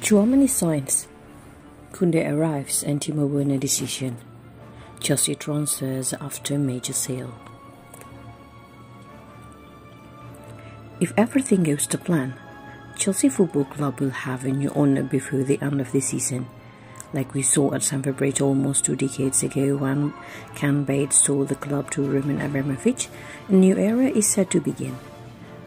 Tchouameni signs. Kounde arrives and Timo Werner decision. Chelsea transfers after major sale. If everything goes to plan, Chelsea Football Club will have a new owner before the end of the season. Like we saw at Stamford Bridge almost two decades ago when Ken Bates sold the club to Roman Abramovich, a new era is set to begin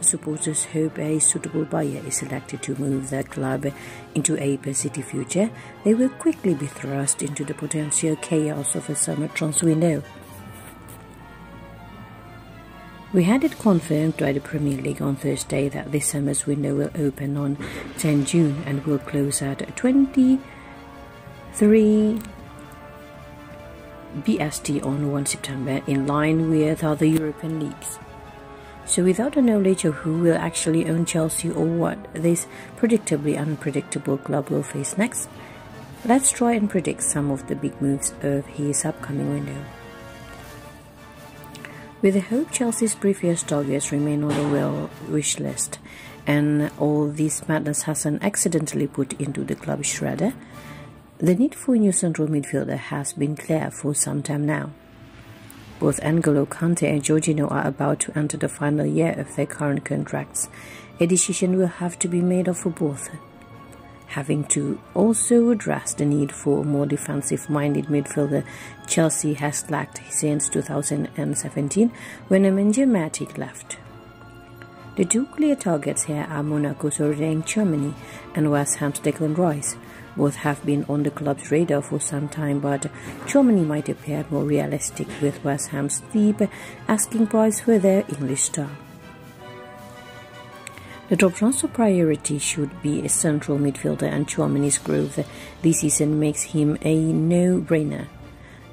supporters hope a suitable buyer is selected to move the club into a city future, they will quickly be thrust into the potential chaos of a summer transfer window. We had it confirmed by the Premier League on Thursday that this summer's window will open on 10 June and will close at 23 BST on 1 September in line with other European leagues. So without the knowledge of who will actually own Chelsea or what this predictably unpredictable club will face next, let's try and predict some of the big moves of his upcoming window. With the hope Chelsea's previous targets remain on the well wish list, and all this madness hasn't accidentally put into the club shredder, the need for a new central midfielder has been clear for some time now. Both N'Golo Kante and Jorginho are about to enter the final year of their current contracts. A decision will have to be made for both, having to also address the need for a more defensive-minded midfielder Chelsea has lacked since 2017 when Nemanja Matic left. The two clear targets here are Monaco's Aurelien Tchouameni and West Ham's Declan Rice, both have been on the club's radar for some time, but Tchouameni might appear more realistic with West Ham's steep asking price for their English star. The top transfer priority should be a central midfielder and Tchouameni's growth this season makes him a no-brainer.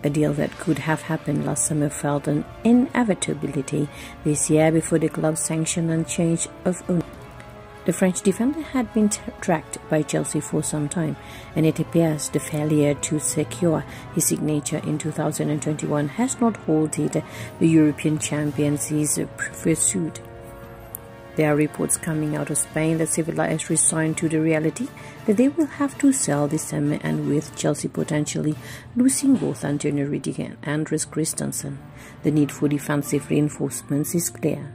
A deal that could have happened last summer felt an inevitability this year before the club's sanction and change of ownership. The French defender had been tracked by Chelsea for some time, and it appears the failure to secure his signature in 2021 has not halted the European champions' pursuit. There are reports coming out of Spain that Sevilla has resigned to the reality that they will have to sell this summer and with Chelsea potentially losing both Antonio Rudiger and Andreas Christensen. The need for defensive reinforcements is clear.